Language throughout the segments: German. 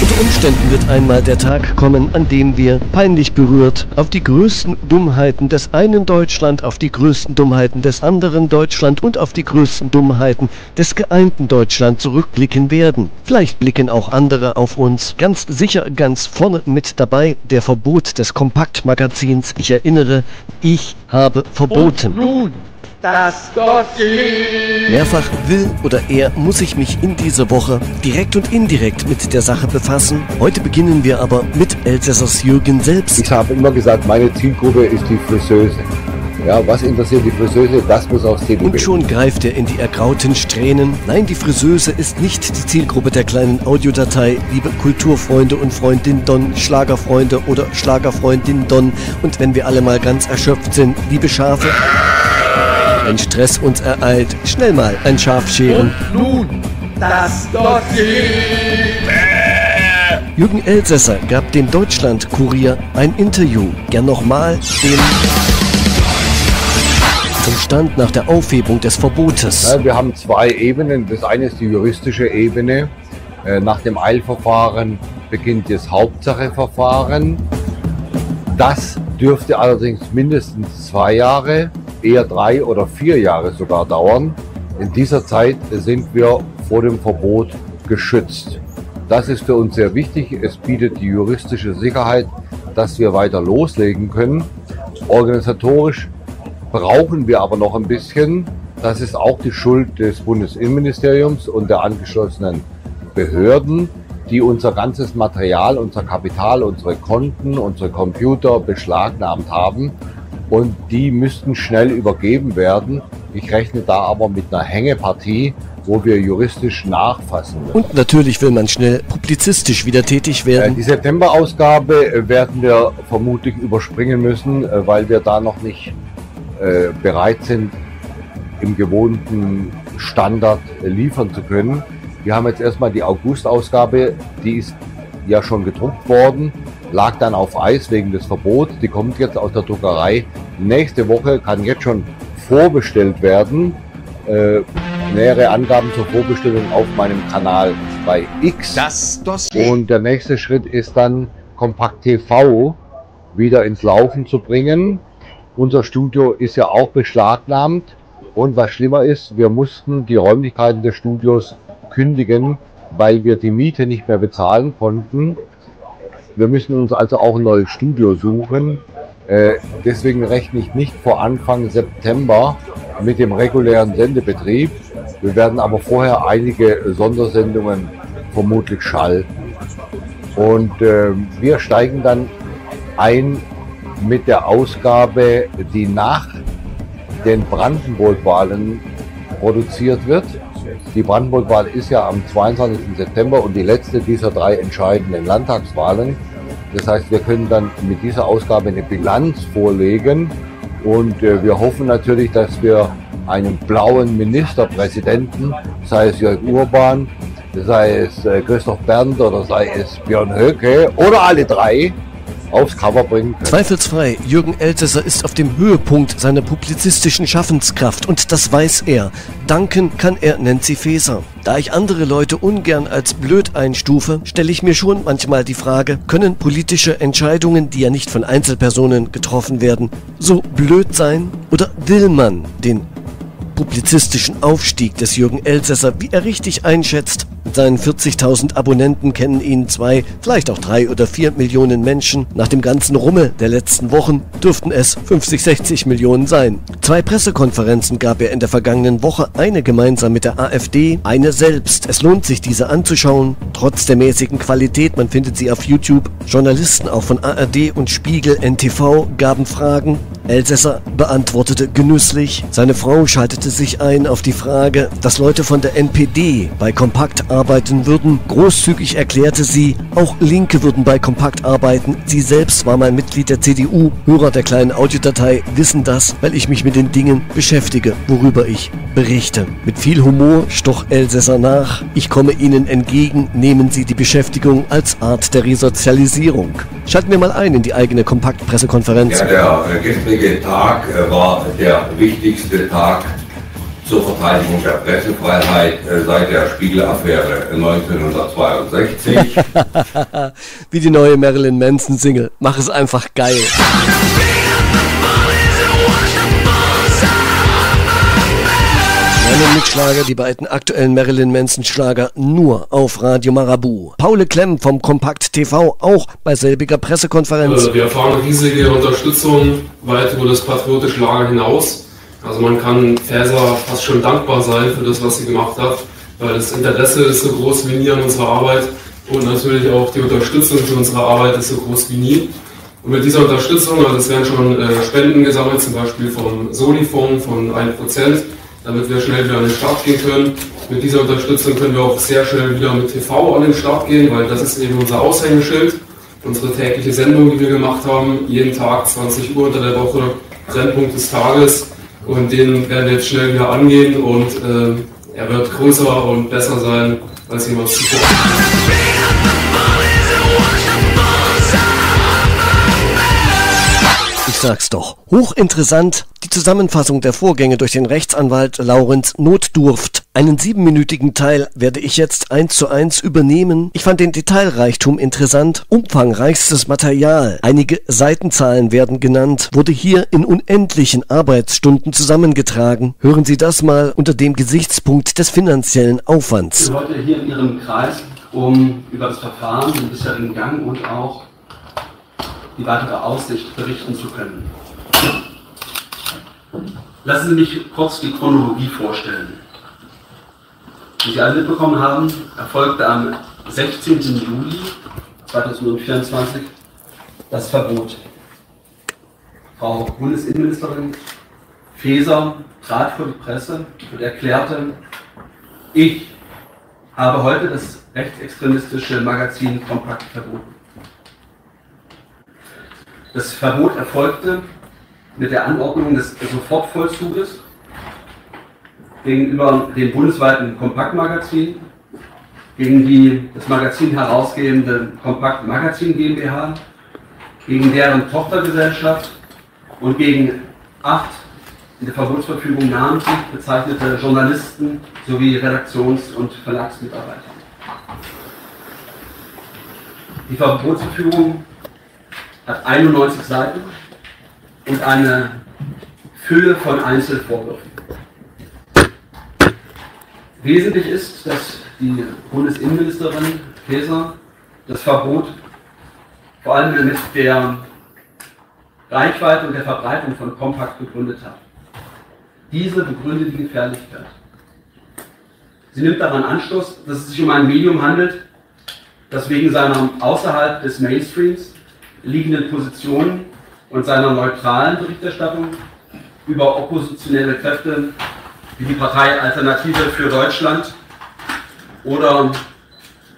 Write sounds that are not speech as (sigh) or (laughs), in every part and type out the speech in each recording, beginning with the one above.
Unter Umständen wird einmal der Tag kommen, an dem wir, peinlich berührt, auf die größten Dummheiten des einen Deutschland, auf die größten Dummheiten des anderen Deutschland und auf die größten Dummheiten des geeinten Deutschland zurückblicken werden. Vielleicht blicken auch andere auf uns. Ganz sicher ganz vorne mit dabei der Verbot des Kompaktmagazins. Ich erinnere, ich habe verboten. Und nun das Gottlieb. Mehrfach will oder er muss ich mich in dieser Woche direkt und indirekt mit der Sache befassen. Heute beginnen wir aber mit Elsässers Jürgen selbst. Ich habe immer gesagt, meine Zielgruppe ist die Friseuse. Ja, was interessiert die Friseuse? Das muss aufs CDB. Und schon greift er in die ergrauten Strähnen. Nein, die Friseuse ist nicht die Zielgruppe der kleinen Audiodatei. Liebe Kulturfreunde und Freundin Don, Schlagerfreunde oder Schlagerfreundin Don. Und wenn wir alle mal ganz erschöpft sind, liebe Schafe, wenn Stress uns ereilt, schnell mal ein Schaf scheren. Und nun das Gottlieb. Jürgen Elsässer gab dem Deutschland-Kurier ein Interview. Gern nochmal den zum Stand nach der Aufhebung des Verbotes. Ja, wir haben zwei Ebenen. Das eine ist die juristische Ebene. Äh, Nach dem Eilverfahren beginnt das Hauptsacheverfahren. Das dürfte allerdings mindestens zwei Jahre, eher drei oder vier Jahre sogar dauern. In dieser Zeit sind wir vor dem Verbot geschützt. Das ist für uns sehr wichtig. Es bietet die juristische Sicherheit, dass wir weiter loslegen können. Organisatorisch brauchen wir aber noch ein bisschen. Das ist auch die Schuld des Bundesinnenministeriums und der angeschlossenen Behörden, die unser ganzes Material, unser Kapital, unsere Konten, unsere Computer beschlagnahmt haben. Und die müssten schnell übergeben werden. Ich rechne da aber mit einer Hängepartie, wo wir juristisch nachfassen müssen. Und natürlich will man schnell publizistisch wieder tätig Äh, werden. Die September-Ausgabe werden wir vermutlich überspringen müssen, äh, weil wir da noch nicht äh, bereit sind, im gewohnten Standard liefern zu können. Wir haben jetzt erstmal die August-Ausgabe, die ist ja schon gedruckt worden, lag dann auf Eis wegen des Verbots. Die kommt jetzt aus der Druckerei. Nächste Woche kann jetzt schon vorbestellt werden. Äh, nähere Angaben zur Vorbestellung auf meinem Kanal bei X. Das Dossier. Und der nächste Schritt ist dann Kompakt TV wieder ins Laufen zu bringen. Unser Studio ist ja auch beschlagnahmt. Und was schlimmer ist, wir mussten die Räumlichkeiten des Studios kündigen, weil wir die Miete nicht mehr bezahlen konnten. Wir müssen uns also auch ein neues Studio suchen. Äh, deswegen rechne ich nicht vor Anfang September mit dem regulären Sendebetrieb. Wir werden aber vorher einige Sondersendungen vermutlich schalten. Und äh, wir steigen dann ein mit der Ausgabe, die nach den Brandenburg-Wahlen produziert wird. Die Brandenburg-Wahl ist ja am 22. September und die letzte dieser drei entscheidenden Landtagswahlen. Das heißt, wir können dann mit dieser Ausgabe eine Bilanz vorlegen und äh, wir hoffen natürlich, dass wir einen blauen Ministerpräsidenten, sei es Jörg Urban, sei es äh, Christoph Berndt oder sei es Björn Höcke oder alle drei aufs Cover bringen können. Zweifelsfrei, Jürgen Elsässer ist auf dem Höhepunkt seiner publizistischen Schaffenskraft und das weiß er. Danken kann er Nancy Faeser. Da ich andere Leute ungern als blöd einstufe, stelle ich mir schon manchmal die Frage, können politische Entscheidungen, die ja nicht von Einzelpersonen getroffen werden, so blöd sein? Oder will man den publizistischen Aufstieg des Jürgen Elsässer, wie er richtig einschätzt. Seinen 40.000 Abonnenten kennen ihn zwei, vielleicht auch drei oder vier Millionen Menschen. Nach dem ganzen Rummel der letzten Wochen dürften es 50, 60 Millionen sein. Zwei Pressekonferenzen gab er in der vergangenen Woche, eine gemeinsam mit der AfD, eine selbst. Es lohnt sich, diese anzuschauen, trotz der mäßigen Qualität. Man findet sie auf YouTube. Journalisten auch von ARD und Spiegel NTV gaben Fragen. Elsässer beantwortete genüsslich. Seine Frau schaltete sich ein auf die Frage, dass Leute von der NPD bei Kompakt arbeiten würden. Großzügig erklärte sie, auch Linke würden bei Kompakt arbeiten. Sie selbst war mal Mitglied der CDU. Hörer der kleinen Audiodatei wissen das, weil ich mich mit den Dingen beschäftige, worüber ich berichte. Mit viel Humor stoch Elsässer nach. Ich komme Ihnen entgegen, nehmen Sie die Beschäftigung als Art der Resozialisierung. Schalten wir mal ein in die eigene Kompaktpressekonferenz. Ja, der äh, gestrige Tag äh, war der wichtigste Tag zur Verteidigung der Pressefreiheit äh, seit der Spiegel-Affäre 1962. (laughs) Wie die neue Marilyn Manson-Single. Mach es einfach geil. (laughs) Mitschlager, die beiden aktuellen Marilyn Manson-Schlager nur auf Radio Marabu. Paul Klemm vom Kompakt TV auch bei selbiger Pressekonferenz. Wir erfahren riesige Unterstützung weit über das patriotische Lager hinaus. Also man kann Faeser fast schon dankbar sein für das, was sie gemacht hat, weil das Interesse ist so groß wie nie an unserer Arbeit und natürlich auch die Unterstützung für unsere Arbeit ist so groß wie nie. Und mit dieser Unterstützung, also es werden schon äh, Spenden gesammelt, zum Beispiel vom Soli-Fonds von 1%, damit wir schnell wieder an den Start gehen können. Mit dieser Unterstützung können wir auch sehr schnell wieder mit TV an den Start gehen, weil das ist eben unser Aushängeschild, unsere tägliche Sendung, die wir gemacht haben, jeden Tag 20 Uhr unter der Woche, Brennpunkt des Tages. Und den werden wir jetzt schnell wieder angehen und äh, er wird größer und besser sein als jemals zuvor. Sag's doch. Hochinteressant die Zusammenfassung der Vorgänge durch den Rechtsanwalt Laurenz Notdurft. Einen siebenminütigen Teil werde ich jetzt eins zu eins übernehmen. Ich fand den Detailreichtum interessant, umfangreichstes Material. Einige Seitenzahlen werden genannt, wurde hier in unendlichen Arbeitsstunden zusammengetragen. Hören Sie das mal unter dem Gesichtspunkt des finanziellen Aufwands. Bin heute hier in Ihrem Kreis, um über das Verfahren, den bisherigen Gang und auch die weitere Aussicht berichten zu können. Lassen Sie mich kurz die Chronologie vorstellen. Wie Sie alle mitbekommen haben, erfolgte am 16. Juli 2024 das Verbot. Frau Bundesinnenministerin Faeser trat vor die Presse und erklärte, ich habe heute das rechtsextremistische Magazin Kompakt verboten. Das Verbot erfolgte mit der Anordnung des Sofortvollzuges gegenüber dem bundesweiten Kompaktmagazin, gegen die das Magazin herausgebende Kompakt Magazin GmbH, gegen deren Tochtergesellschaft und gegen acht in der Verbotsverfügung namentlich bezeichnete Journalisten sowie Redaktions- und Verlagsmitarbeiter. Die Verbotsverfügung hat 91 Seiten und eine Fülle von Einzelvorwürfen. Wesentlich ist, dass die Bundesinnenministerin Faeser das Verbot vor allem mit der Reichweite und der Verbreitung von Kompakt begründet hat. Diese begründet die Gefährlichkeit. Sie nimmt daran Anschluss, dass es sich um ein Medium handelt, das wegen seiner außerhalb des Mainstreams liegenden Positionen und seiner neutralen Berichterstattung über oppositionelle Kräfte wie die Partei Alternative für Deutschland oder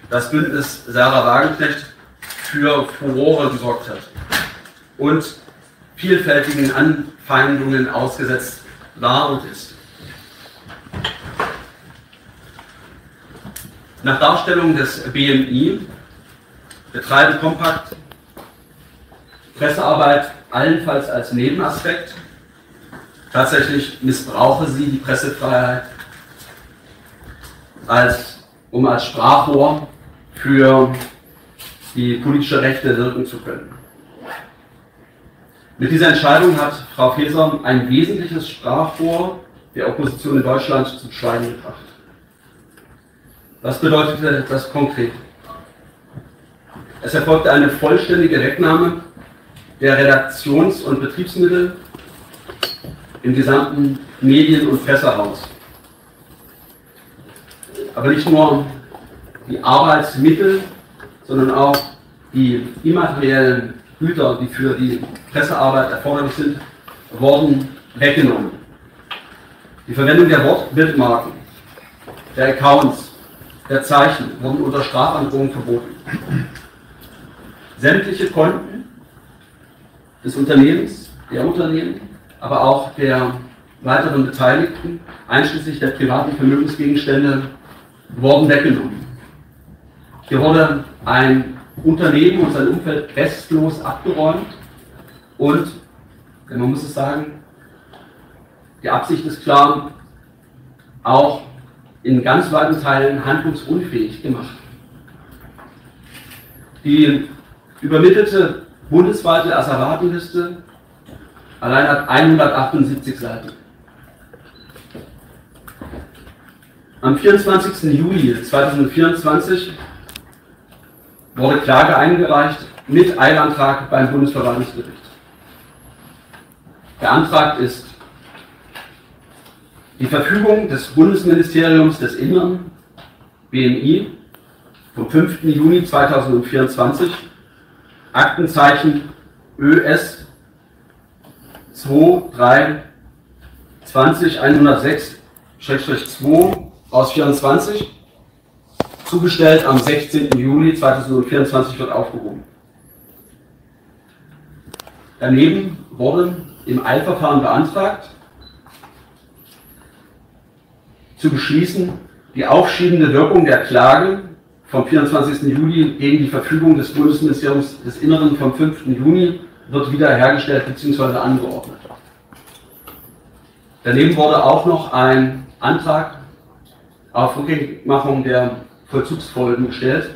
das Bündnis Sarah Wagenknecht für Furore gesorgt hat und vielfältigen Anfeindungen ausgesetzt war und ist. Nach Darstellung des BMI betreibt Kompakt Pressearbeit allenfalls als Nebenaspekt. Tatsächlich missbrauche sie die Pressefreiheit als, um als Sprachrohr für die politische Rechte wirken zu können. Mit dieser Entscheidung hat Frau Faeser ein wesentliches Sprachrohr der Opposition in Deutschland zum Schweigen gebracht. Was bedeutete das konkret? Es erfolgte eine vollständige Wegnahme der Redaktions- und Betriebsmittel im gesamten Medien- und Pressehaus. Aber nicht nur die Arbeitsmittel, sondern auch die immateriellen Güter, die für die Pressearbeit erforderlich sind, wurden weggenommen. Die Verwendung der Wortbildmarken, der Accounts, der Zeichen wurden unter Strafandrohung verboten. Sämtliche Konten des Unternehmens, der Unternehmen, aber auch der weiteren Beteiligten, einschließlich der privaten Vermögensgegenstände, wurden weggenommen. Hier wurde ein Unternehmen und sein Umfeld restlos abgeräumt und, man muss es sagen, die Absicht ist klar, auch in ganz weiten Teilen handlungsunfähig gemacht. Die übermittelte bundesweite Asservatenliste allein hat 178 Seiten. Am 24. Juli 2024 wurde Klage eingereicht mit Eilantrag beim Bundesverwaltungsgericht. Beantragt ist die Verfügung des Bundesministeriums des Innern, BMI, vom 5. Juni 2024, Aktenzeichen ÖS 23 2 aus 24, zugestellt am 16. Juli 2024 wird aufgehoben. Daneben wurden im Eilverfahren beantragt, zu beschließen, die aufschiebende Wirkung der Klage vom 24. Juli gegen die Verfügung des Bundesministeriums des Inneren vom 5. Juni wird wiederhergestellt bzw. angeordnet. Daneben wurde auch noch ein Antrag auf Rückgängigmachung der Vollzugsfolgen gestellt.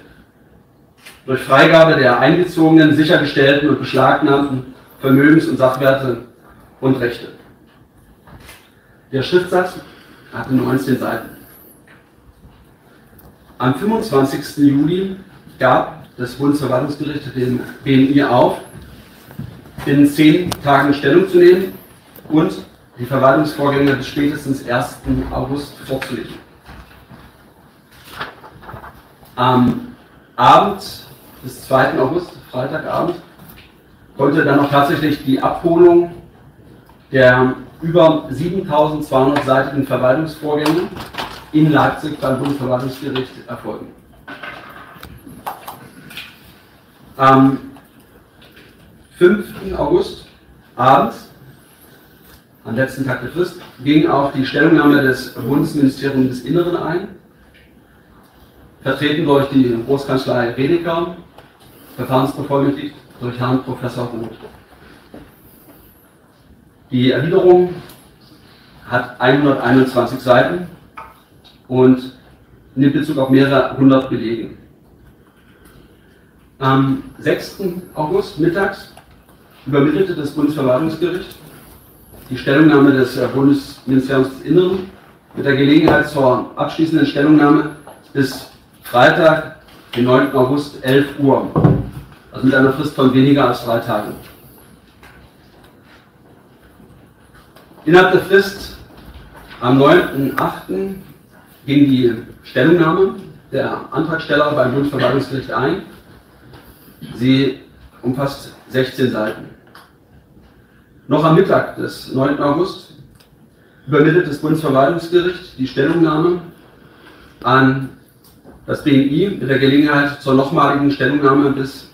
Durch Freigabe der eingezogenen, sichergestellten und beschlagnahmten Vermögens- und Sachwerte und Rechte. Der Schriftsatz hatte 19 Seiten. Am 25. Juli gab das Bundesverwaltungsgericht dem BMI auf, in zehn Tagen Stellung zu nehmen und die Verwaltungsvorgänge bis spätestens 1. August vorzulegen. Am Abend des 2. August, Freitagabend, konnte dann auch tatsächlich die Abholung der über 7200-seitigen Verwaltungsvorgänge in Leipzig beim Bundesverwaltungsgericht erfolgen. Am 5. August abends, am letzten Tag der Frist, ging auch die Stellungnahme des Bundesministeriums des Inneren ein, vertreten durch die Großkanzlei Redeker, Verfahrensbevollmächtigt durch Herrn Professor Roth. Die Erwiderung hat 121 Seiten und nimmt Bezug auf mehrere hundert Belege. Am 6. August mittags übermittelte das Bundesverwaltungsgericht die Stellungnahme des Bundesministeriums des Inneren mit der Gelegenheit zur abschließenden Stellungnahme bis Freitag, den 9. August, 11 Uhr. Also mit einer Frist von weniger als drei Tagen. Innerhalb der Frist am 9.8. ging die Stellungnahme der Antragsteller beim Bundesverwaltungsgericht ein. Sie umfasst 16 Seiten. Noch am Mittag des 9. August übermittelt das Bundesverwaltungsgericht die Stellungnahme an das BMI mit der Gelegenheit zur nochmaligen Stellungnahme bis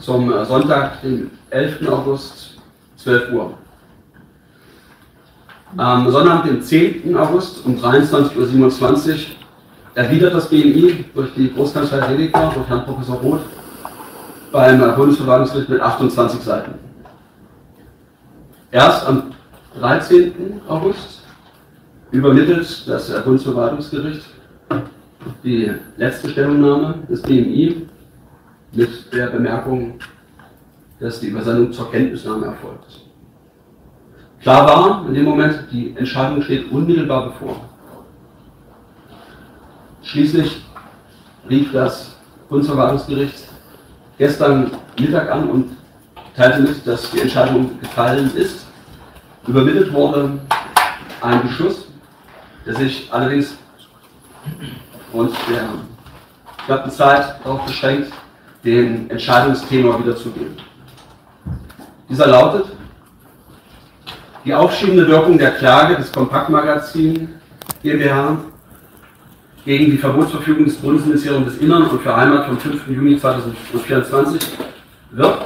zum Sonntag, den 11. August, 12 Uhr. Am Sonntag, den 10. August um 23.27 Uhr erwidert das BMI durch die Großkanzlei Redeker, durch Herrn Professor Roth, beim Bundesverwaltungsgericht mit 28 Seiten. Erst am 13. August übermittelt das Bundesverwaltungsgericht die letzte Stellungnahme des BMI mit der Bemerkung, dass die Übersendung zur Kenntnisnahme erfolgt. Klar war in dem Moment, die Entscheidung steht unmittelbar bevor. Schließlich rief das Bundesverwaltungsgericht gestern Mittag an und teilte mit, dass die Entscheidung gefallen ist. Übermittelt wurde ein Beschluss, der sich allerdings und der knappen Zeit darauf beschränkt, den Entscheidungstenor wiederzugeben. Dieser lautet, die aufschiebende Wirkung der Klage des Kompaktmagazin GmbH gegen die Verbotsverfügung des Bundesministeriums des Innern und für Heimat vom 5. Juni 2024 wird,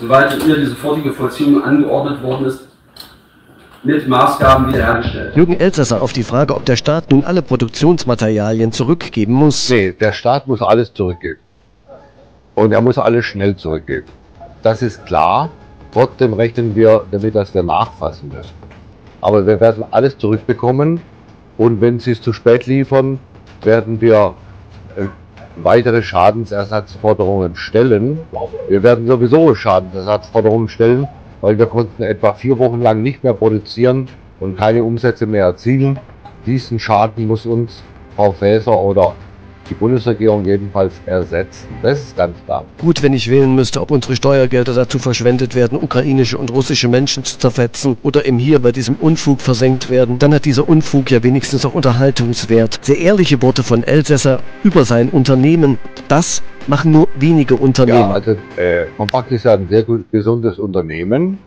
soweit ihr die sofortige Vollziehung angeordnet worden ist, mit Maßgaben wiederhergestellt. Jürgen Elsässer auf die Frage, ob der Staat nun alle Produktionsmaterialien zurückgeben muss. Nee, der Staat muss alles zurückgeben. Und er muss alles schnell zurückgeben. Das ist klar. Trotzdem rechnen wir damit, dass wir nachfassen müssen. Aber wir werden alles zurückbekommen Und wenn sie es zu spät liefern, werden wir äh, weitere Schadensersatzforderungen stellen. Wir werden sowieso Schadensersatzforderungen stellen, weil wir konnten etwa vier Wochen lang nicht mehr produzieren und keine Umsätze mehr erzielen. Diesen Schaden muss uns Frau Faeser oder die Bundesregierung jedenfalls ersetzen. Das ist ganz klar. Gut, wenn ich wählen müsste, ob unsere Steuergelder dazu verschwendet werden, ukrainische und russische Menschen zu zerfetzen oder eben hier bei diesem Unfug versenkt werden, dann hat dieser Unfug ja wenigstens auch Unterhaltungswert. Sehr ehrliche Worte von Elsässer über sein Unternehmen, das machen nur wenige Unternehmen. Ja, also äh, Kompakt ist ja ein sehr gut, gesundes Unternehmen.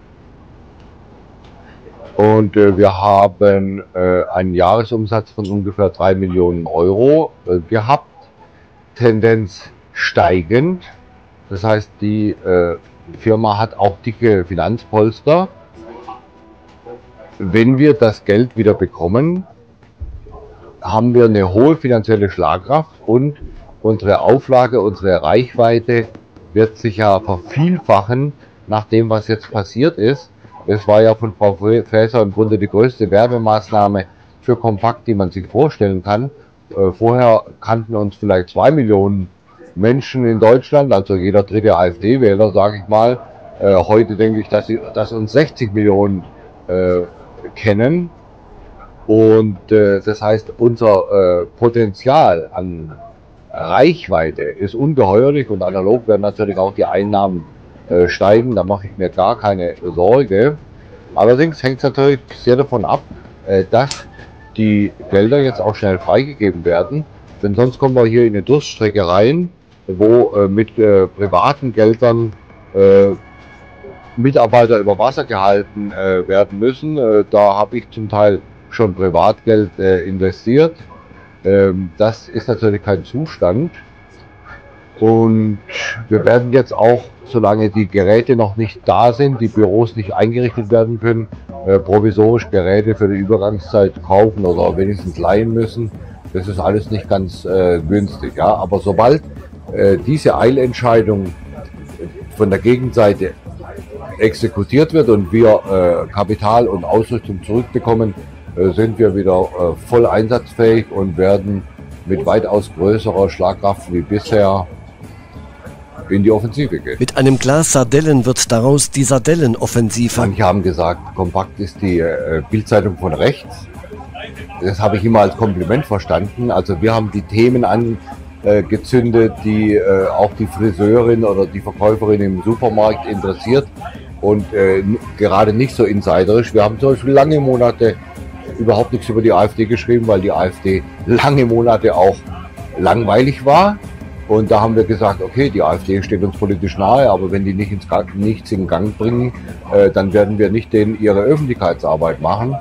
Und äh, wir haben äh, einen Jahresumsatz von ungefähr 3 Millionen Euro äh, gehabt. Tendenz steigend. Das heißt, die äh, Firma hat auch dicke Finanzpolster. Wenn wir das Geld wieder bekommen, haben wir eine hohe finanzielle Schlagkraft und unsere Auflage, unsere Reichweite wird sich ja vervielfachen nach dem, was jetzt passiert ist. Es war ja von Frau Faeser im Grunde die größte Werbemaßnahme für Kompakt, die man sich vorstellen kann. Äh, vorher kannten uns vielleicht zwei Millionen Menschen in Deutschland, also jeder dritte AfD-Wähler, sage ich mal. Äh, heute denke ich, dass, dass uns 60 Millionen äh, kennen. Und äh, das heißt, unser äh, Potenzial an Reichweite ist ungeheuerlich und analog werden natürlich auch die Einnahmen äh, steigen. Da mache ich mir gar keine Sorge. Allerdings hängt es natürlich sehr davon ab, dass die Gelder jetzt auch schnell freigegeben werden. Denn sonst kommen wir hier in eine Durststrecke rein, wo äh, mit äh, privaten Geldern äh, Mitarbeiter über Wasser gehalten äh, werden müssen. Äh, da habe ich zum Teil schon Privatgeld äh, investiert. Ähm, das ist natürlich kein Zustand. Und wir werden jetzt auch, solange die Geräte noch nicht da sind, die Büros nicht eingerichtet werden können, äh, provisorisch Geräte für die Übergangszeit kaufen oder wenigstens leihen müssen. Das ist alles nicht ganz äh, günstig. Ja? Aber sobald äh, diese Eilentscheidung von der Gegenseite exekutiert wird und wir äh, Kapital und Ausrüstung zurückbekommen, äh, sind wir wieder äh, voll einsatzfähig und werden mit weitaus größerer Schlagkraft wie bisher in die Offensive gehen. Mit einem Glas Sardellen wird daraus die Sardellenoffensive. Manche haben gesagt, kompakt ist die äh, Bildzeitung von rechts. Das habe ich immer als Kompliment verstanden. Also wir haben die Themen angezündet, die äh, auch die Friseurin oder die Verkäuferin im Supermarkt interessiert und äh, gerade nicht so insiderisch. Wir haben zum Beispiel lange Monate überhaupt nichts über die AfD geschrieben, weil die AfD lange Monate auch langweilig war. Und da haben wir gesagt, okay, die AfD steht uns politisch nahe, aber wenn die nicht ins nichts in Gang bringen, äh, dann werden wir nicht denen ihre Öffentlichkeitsarbeit machen.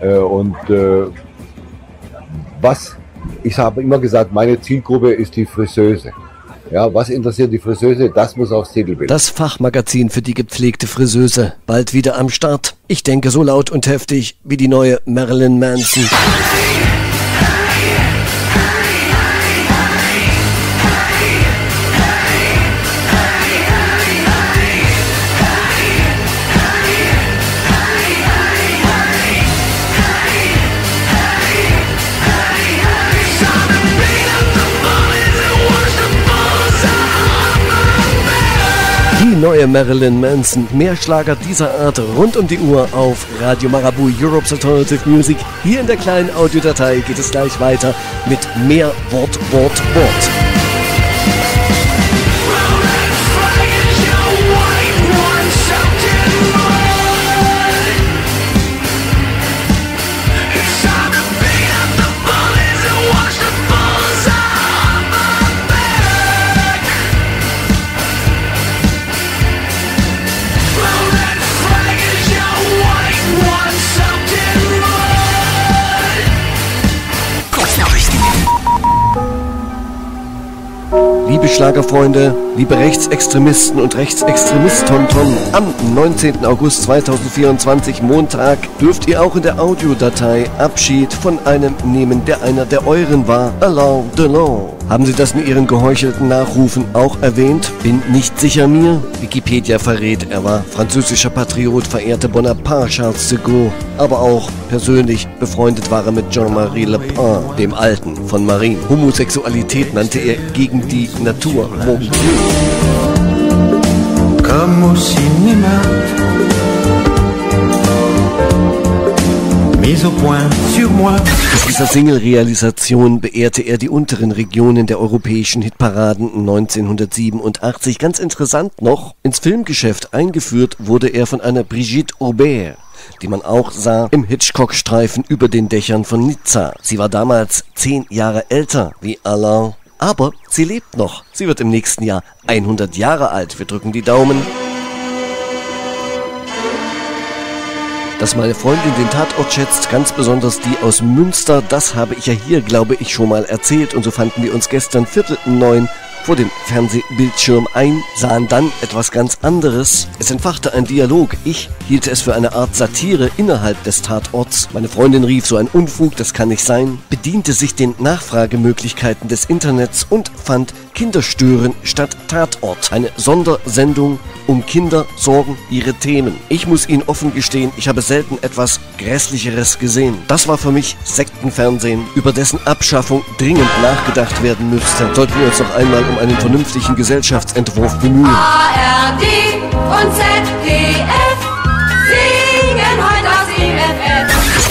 Äh, und äh, was, ich habe immer gesagt, meine Zielgruppe ist die Friseuse. Ja, was interessiert die Friseuse? Das muss aufs Titelbild. Das Fachmagazin für die gepflegte Friseuse. Bald wieder am Start. Ich denke so laut und heftig wie die neue Marilyn Manson. Neue Marilyn Manson. Mehr Schlager dieser Art rund um die Uhr auf Radio Marabu Europe's Alternative Music. Hier in der kleinen Audiodatei geht es gleich weiter mit mehr Wort, Wort, Wort. Liebe Schlagerfreunde, liebe Rechtsextremisten und Rechtsextremist-Tonton, am 19. August 2024, Montag, dürft ihr auch in der Audiodatei Abschied von einem nehmen, der einer der euren war, Alain Delon. Haben Sie das in Ihren geheuchelten Nachrufen auch erwähnt? Bin nicht sicher mir. Wikipedia verrät, er war französischer Patriot, verehrte Bonaparte, Charles de Gaulle. Aber auch persönlich befreundet war er mit Jean-Marie Le Pen, dem Alten von Marine. Homosexualität nannte er gegen die Natur. Comme au cinéma. Mit dieser Single-Realisation beehrte er die unteren Regionen der europäischen Hitparaden 1987. Ganz interessant noch, ins Filmgeschäft eingeführt wurde er von einer Brigitte Aubert die man auch sah im Hitchcock-Streifen über den Dächern von Nizza. Sie war damals zehn Jahre älter wie Alain, aber sie lebt noch. Sie wird im nächsten Jahr 100 Jahre alt. Wir drücken die Daumen. Dass meine Freundin den Tatort schätzt, ganz besonders die aus Münster, das habe ich ja hier, glaube ich, schon mal erzählt. Und so fanden wir uns gestern Viertel neun vor dem Fernsehbildschirm ein, sahen dann etwas ganz anderes. Es entfachte ein Dialog. Ich hielt es für eine Art Satire innerhalb des Tatorts. Meine Freundin rief so ein Unfug, das kann nicht sein, bediente sich den Nachfragemöglichkeiten des Internets und fand Kinderstören statt Tatort. Eine Sondersendung um Kinder sorgen ihre Themen. Ich muss Ihnen offen gestehen, ich habe selten etwas Grässlicheres gesehen. Das war für mich Sektenfernsehen, über dessen Abschaffung dringend nachgedacht werden müsste. Sollten wir uns noch einmal um einen vernünftigen Gesellschaftsentwurf bemühen. ARD und ZDF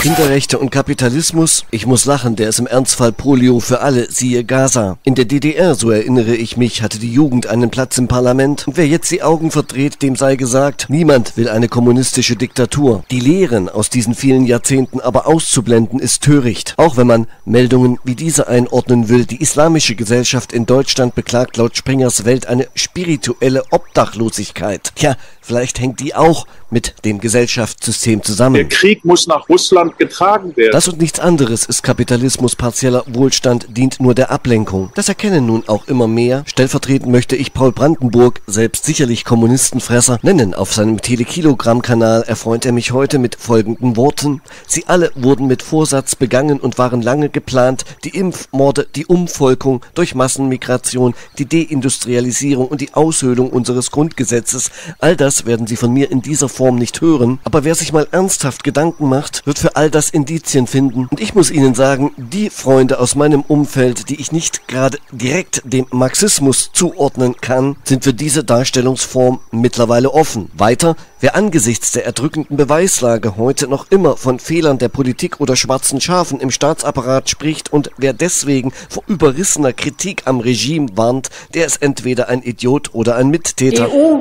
Kinderrechte und Kapitalismus? Ich muss lachen, der ist im Ernstfall Polio für alle, siehe Gaza. In der DDR, so erinnere ich mich, hatte die Jugend einen Platz im Parlament. Und wer jetzt die Augen verdreht, dem sei gesagt, niemand will eine kommunistische Diktatur. Die Lehren aus diesen vielen Jahrzehnten aber auszublenden, ist töricht. Auch wenn man Meldungen wie diese einordnen will, die islamische Gesellschaft in Deutschland beklagt laut Springers Welt eine spirituelle Obdachlosigkeit. Tja, vielleicht hängt die auch mit dem Gesellschaftssystem zusammen. Der Krieg muss nach Russland getragen werden. Das und nichts anderes ist Kapitalismus. Partieller Wohlstand dient nur der Ablenkung. Das erkennen nun auch immer mehr. Stellvertretend möchte ich Paul Brandenburg, selbst sicherlich Kommunistenfresser, nennen. Auf seinem Telekilogramm-Kanal erfreut er mich heute mit folgenden Worten. Sie alle wurden mit Vorsatz begangen und waren lange geplant. Die Impfmorde, die Umvolkung durch Massenmigration, die Deindustrialisierung und die Aushöhlung unseres Grundgesetzes. All das werden Sie von mir in dieser Form nicht hören. Aber wer sich mal ernsthaft Gedanken macht, wird für all das Indizien finden. Und ich muss Ihnen sagen, die Freunde aus meinem Umfeld, die ich nicht gerade direkt dem Marxismus zuordnen kann, sind für diese Darstellungsform mittlerweile offen. Weiter, wer angesichts der erdrückenden Beweislage heute noch immer von Fehlern der Politik oder schwarzen Schafen im Staatsapparat spricht und wer deswegen vor überrissener Kritik am Regime warnt, der ist entweder ein Idiot oder ein Mittäter. EU,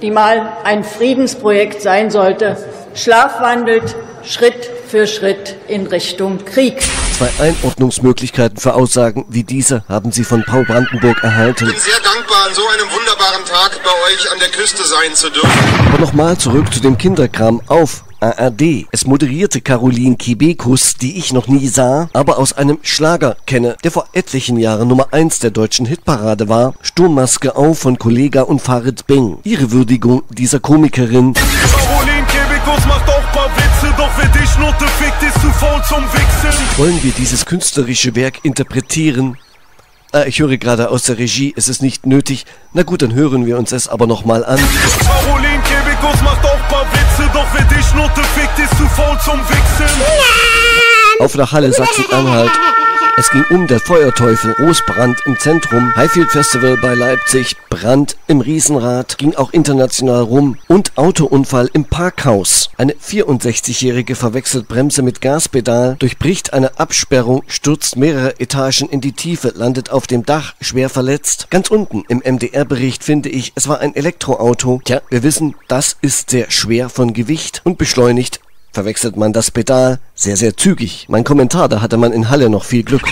die mal ein Friedensprojekt sein sollte, schlafwandelt Schritt für Schritt in Richtung Krieg. Zwei Einordnungsmöglichkeiten für Aussagen wie diese haben Sie von Paul Brandenburg erhalten. Ich bin sehr dankbar, an so einem wunderbaren Tag bei euch an der Küste sein zu dürfen. Aber nochmal zurück zu dem Kinderkram auf ARD. Es moderierte Caroline Kibekus, die ich noch nie sah, aber aus einem Schlager kenne, der vor etlichen Jahren Nummer 1 der deutschen Hitparade war. Sturmmaske auf von Kollega und Farid Beng. Ihre Würdigung dieser Komikerin. Caroline Wer dich Note fickt, ist zu faul zum Wichsen. Wollen wir dieses künstlerische Werk interpretieren? Ah, ich höre gerade aus der Regie, es ist nicht nötig. Na gut, dann hören wir uns es aber nochmal an. Caroline Kebekus macht auch paar Witze, doch wer dich Note fickt, ist zu faul zum Wichsen. Auf nach Halle, Sachsen-Anhalt. Es ging um der Feuerteufel, Großbrand im Zentrum, Highfield Festival bei Leipzig, Brand im Riesenrad, ging auch international rum und Autounfall im Parkhaus. Eine 64-Jährige verwechselt Bremse mit Gaspedal, durchbricht eine Absperrung, stürzt mehrere Etagen in die Tiefe, landet auf dem Dach, schwer verletzt. Ganz unten im MDR-Bericht finde ich, es war ein Elektroauto. Tja, wir wissen, das ist sehr schwer von Gewicht und beschleunigt verwechselt man das Pedal sehr, sehr zügig. Mein Kommentar, da hatte man in Halle noch viel Glück.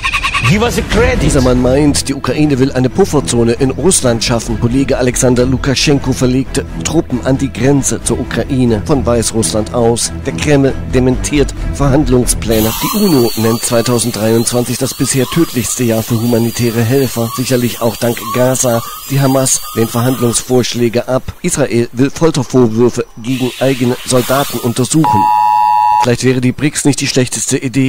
Dieser Mann meint, die Ukraine will eine Pufferzone in Russland schaffen. Kollege Alexander Lukaschenko verlegte Truppen an die Grenze zur Ukraine von Weißrussland aus. Der Kreml dementiert Verhandlungspläne. Die UNO nennt 2023 das bisher tödlichste Jahr für humanitäre Helfer. Sicherlich auch dank Gaza. Die Hamas lehnt Verhandlungsvorschläge ab. Israel will Foltervorwürfe gegen eigene Soldaten untersuchen. Vielleicht wäre die BRICS nicht die schlechteste Idee.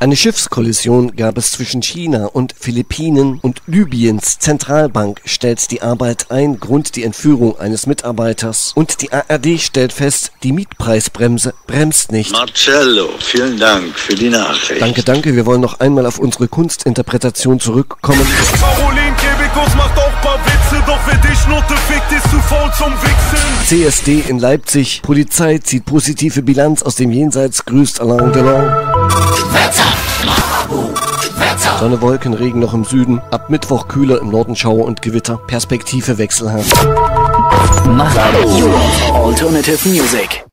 Eine Schiffskollision gab es zwischen China und Philippinen und Libyens Zentralbank stellt die Arbeit ein, Grund die Entführung eines Mitarbeiters. Und die ARD stellt fest, die Mietpreisbremse bremst nicht. Marcello, vielen Dank für die Nachricht. Danke, danke. Wir wollen noch einmal auf unsere Kunstinterpretation zurückkommen. Caroline Kebekus macht auch paar Witze, doch wer dich Note fickt, ist zu faul zum Wichsen. CSD in Leipzig. Polizei zieht positive Bilanz aus dem Jenseits. Grüßt Alain Delon. Sonne, Wolken, Regen noch im Süden. Ab Mittwoch kühler im Norden Schauer und Gewitter. Perspektive wechselhaft. Mach Alternative Music.